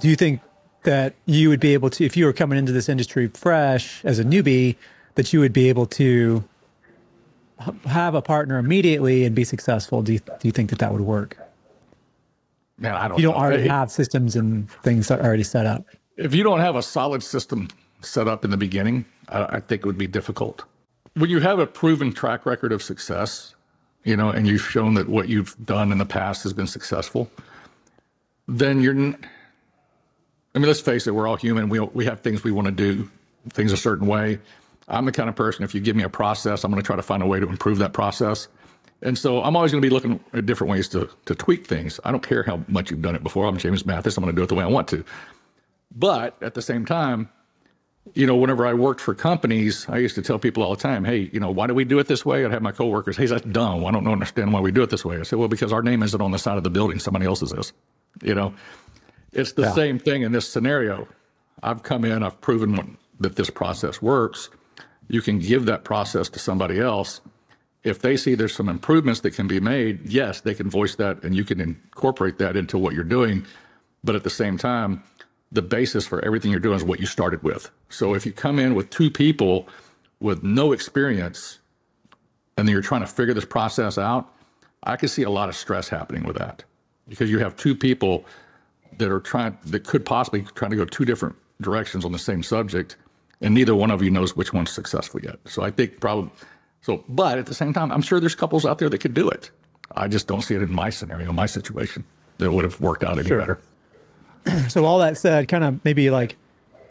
do you think that you would be able to, if you were coming into this industry fresh as a newbie, that you would be able to have a partner immediately and be successful? Do you, do you think that that would work? Man, I don't. You don't know. already have systems and things already set up. If you don't have a solid system set up in the beginning, I, I think it would be difficult. When you have a proven track record of success, you know, and you've shown that what you've done in the past has been successful, then you're. I mean, let's face it, we're all human. We we have things we want to do, things a certain way. I'm the kind of person. If you give me a process, I'm going to try to find a way to improve that process. And so I'm always going to be looking at different ways to to tweak things. I don't care how much you've done it before. I'm James Mathis. I'm going to do it the way I want to. But at the same time, you know, whenever I worked for companies, I used to tell people all the time, hey, you know, why do we do it this way? I'd have my coworkers, hey, that's dumb. I don't understand why we do it this way. I said, well, because our name isn't on the side of the building, somebody else's is. You know, it's the Yeah. same thing in this scenario. I've come in, I've proven what, that this process works. You can give that process to somebody else. If they see there's some improvements that can be made, yes, they can voice that and you can incorporate that into what you're doing. But at the same time, the basis for everything you're doing is what you started with. So if you come in with two people with no experience and then you're trying to figure this process out, I can see a lot of stress happening with that because you have two people that are trying that could possibly trying to go two different directions on the same subject and neither one of you knows which one's successful yet. So I think probably so but at the same time I'm sure there's couples out there that could do it. I just don't see it in my scenario, my situation that would have worked out any better. So all that said, kind of maybe like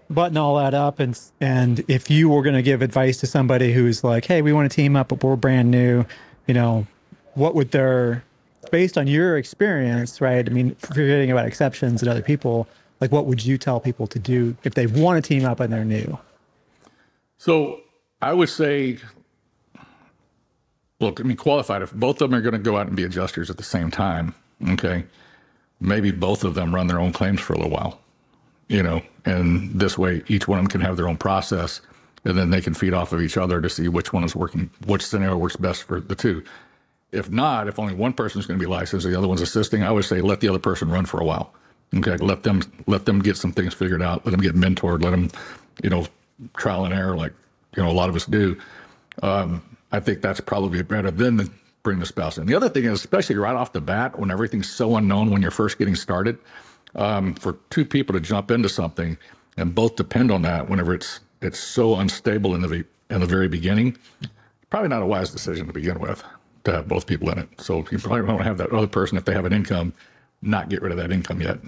button all that up and and if you were going to give advice to somebody who's like, "Hey, we want to team up, but we're brand new," you know, what would their based on your experience, right? I mean, forgetting about exceptions and other people, like what would you tell people to do if they want to team up and they're new? So I would say, look, I mean, qualified. If both of them are going to go out and be adjusters at the same time, okay, maybe both of them run their own claims for a little while, you know, and this way each one of them can have their own process, and then they can feed off of each other to see which one is working, which scenario works best for the two. If not, if only one person is going to be licensed, the other one's assisting, I would say let the other person run for a while. Okay, let them let them get some things figured out. Let them get mentored. Let them, you know, trial and error like you know a lot of us do. Um, I think that's probably better than to bring the spouse in. The other thing is, especially right off the bat, when everything's so unknown when you're first getting started, um, for two people to jump into something and both depend on that whenever it's it's so unstable in the in the very beginning, probably not a wise decision to begin with to have both people in it. So you probably want to have that other person if they have an income, not get rid of that income yet.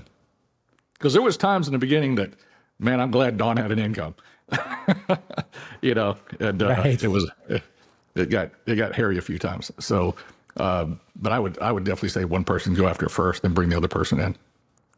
Because there was times in the beginning that, man, I'm glad Dawn had an income. you know, and uh, Right. it was it got it got hairy a few times. So, um, but I would I would definitely say one person go after it first, then bring the other person in.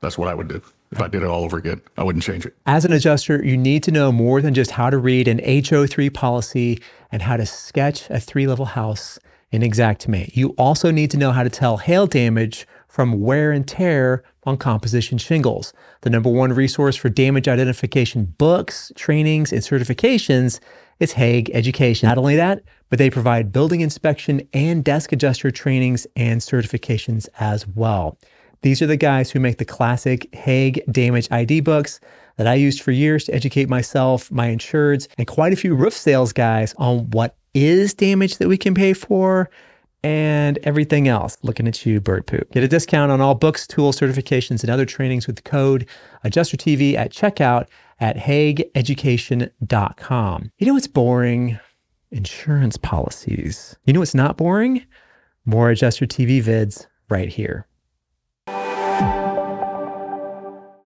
That's what I would do if I did it all over again. I wouldn't change it. As an adjuster, you need to know more than just how to read an HO3 policy and how to sketch a three level house in Xactimate. You also need to know how to tell hail damage from wear and tear on composition shingles. The number one resource for damage identification books, trainings, and certifications is Haag Education. Not only that, but they provide building inspection and desk adjuster trainings and certifications as well. These are the guys who make the classic Haag Damage ID books that I used for years to educate myself, my insureds, and quite a few roof sales guys on what is damage that we can pay for and everything else. Looking at you, bird poop. Get a discount on all books, tools, certifications, and other trainings with the code AdjusterTV at checkout at haageducation.com. You know what's boring? Insurance policies. You know what's not boring? More Adjuster TV vids right here.